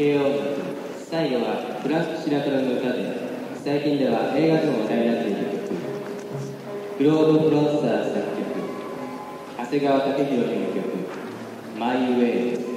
慶応最後はフランス・シラトラの歌で最近では映画でも話題になっている曲クロード・プロンサー作曲長谷川武宏編曲「マイ・ウェイ」です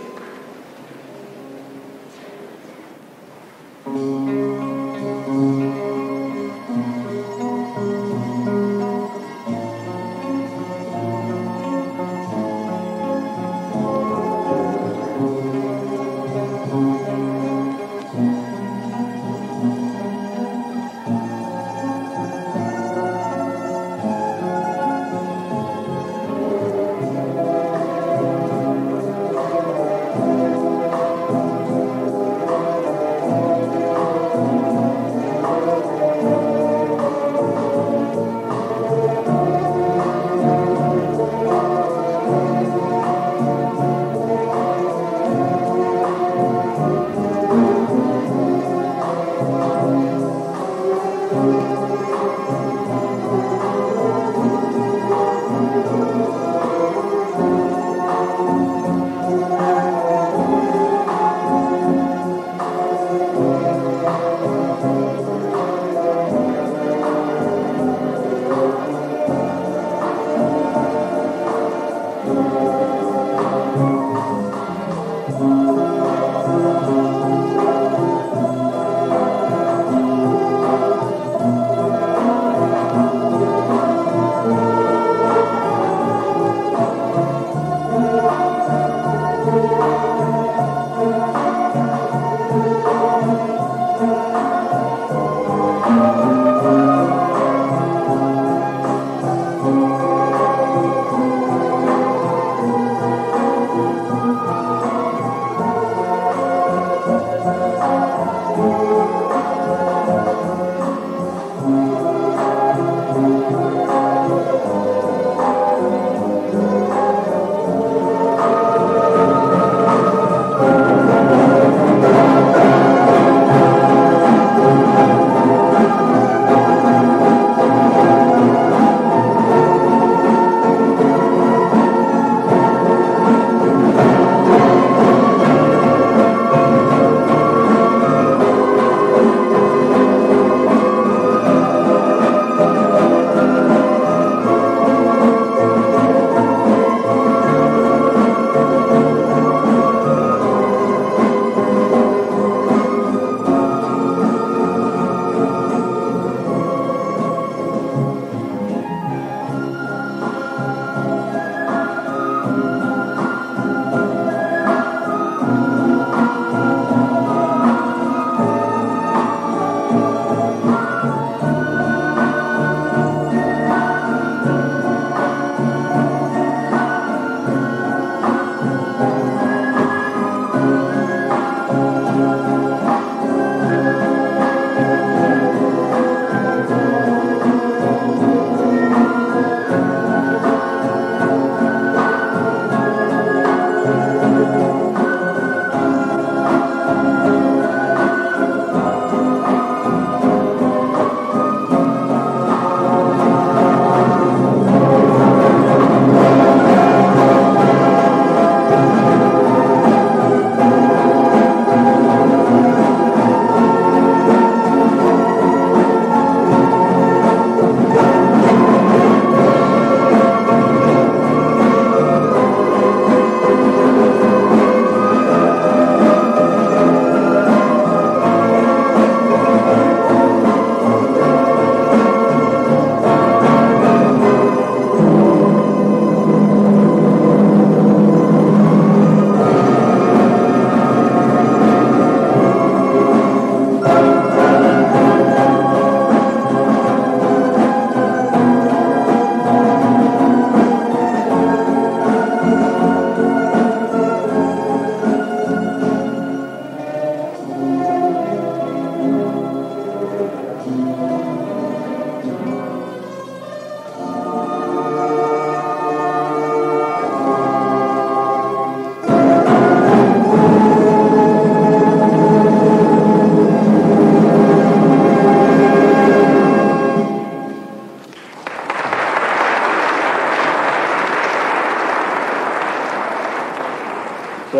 そ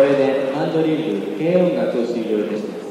れでアンドリューブ軽音楽を終了いたします。